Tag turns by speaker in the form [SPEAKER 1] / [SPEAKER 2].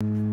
[SPEAKER 1] you